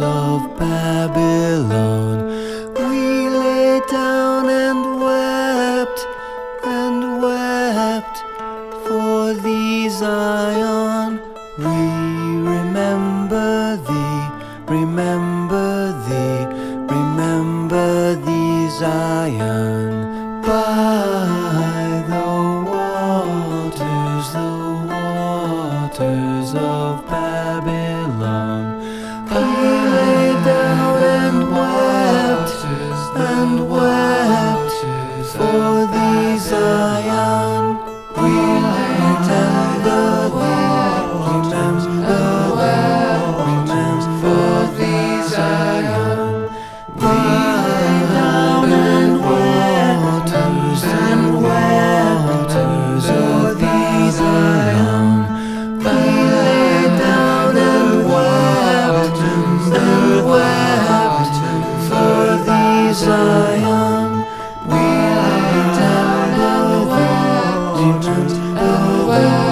of Babylon. We lay down and wept and wept for thee, Zion. We remember thee, remember thee, remember thee, Zion. By the waters, the waters of Babylon. Zion, we lay down our victims, the